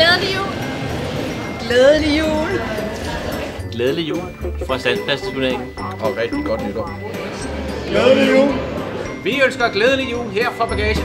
Glædelig jul! Glædelig jul! Glædelig jul fra Sandpladsturneringen. Og rigtig godt nytår. Glædelig jul! Vi ønsker glædelig jul her fra bagagen.